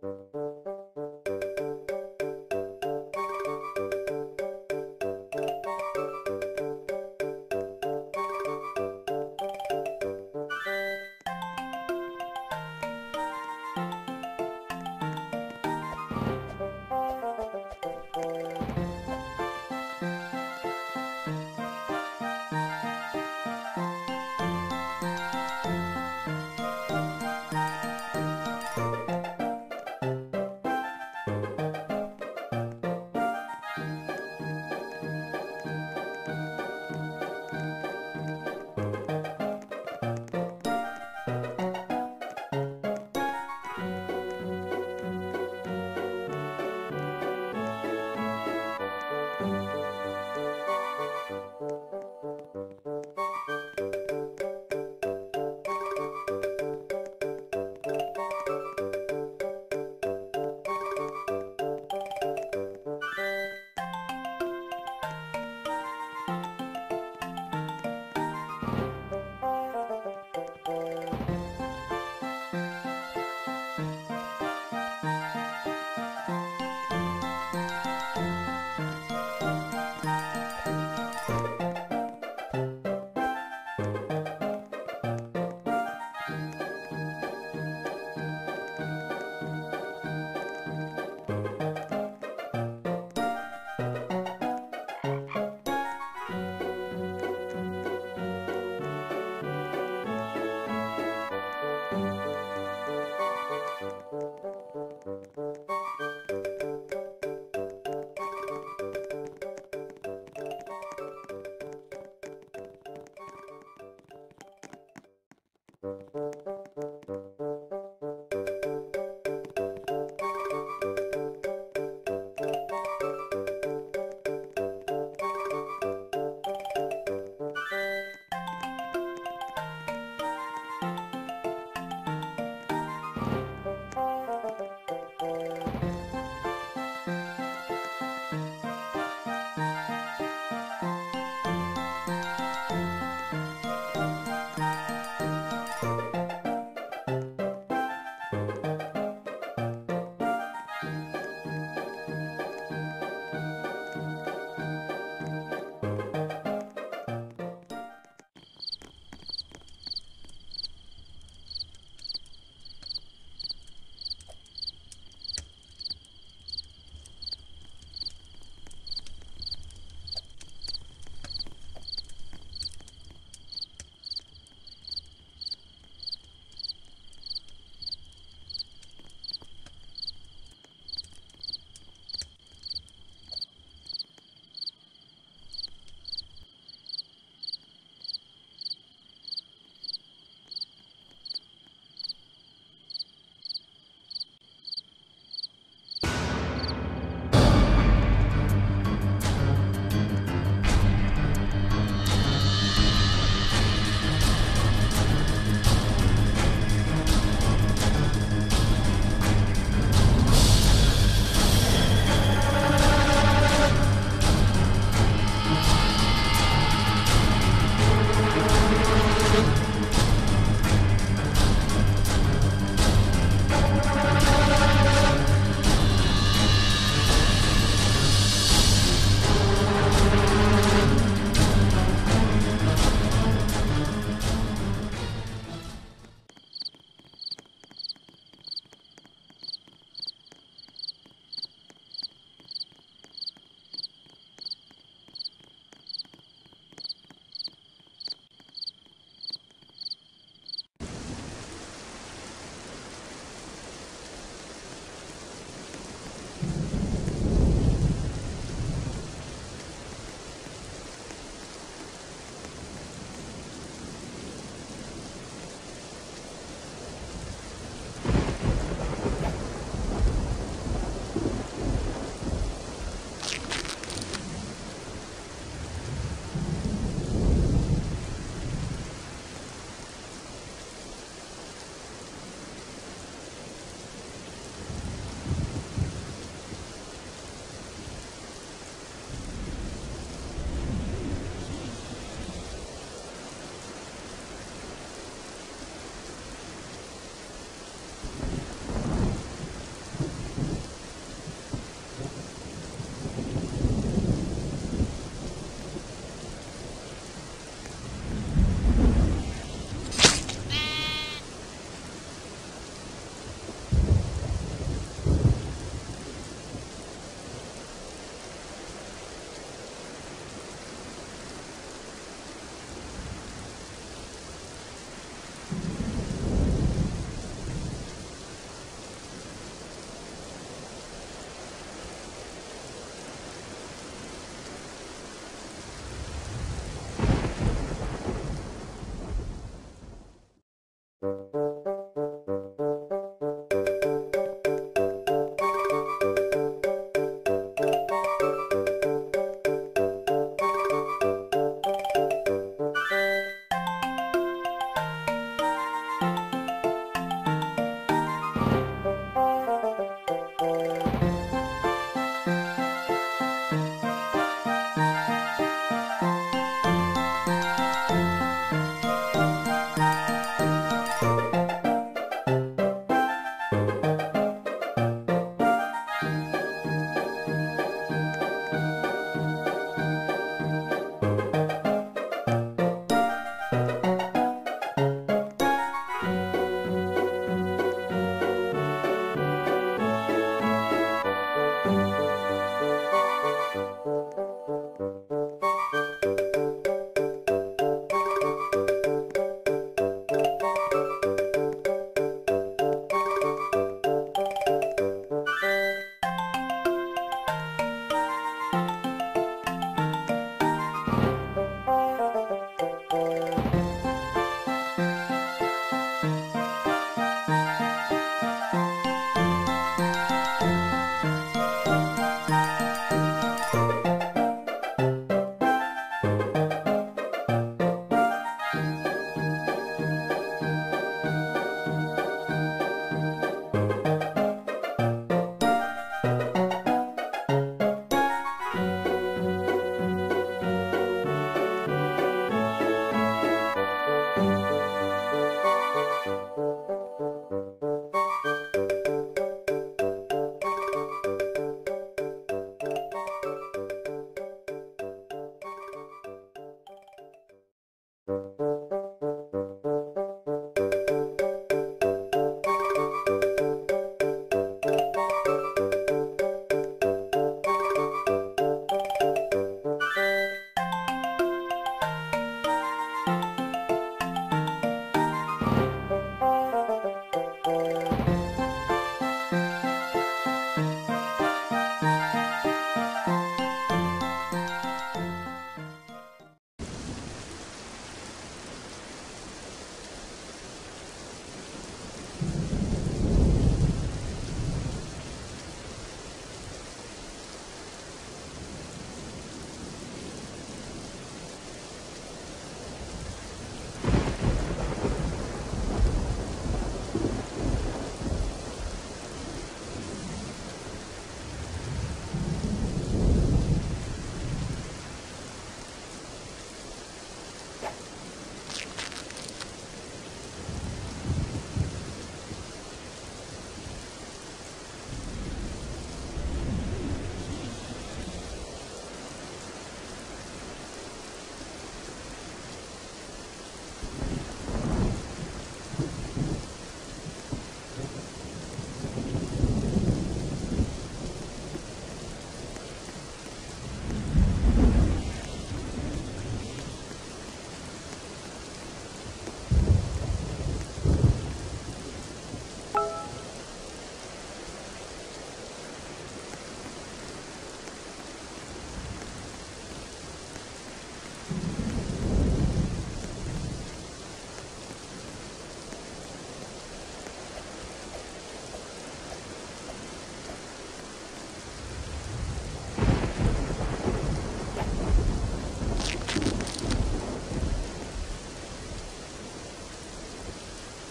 Thank you.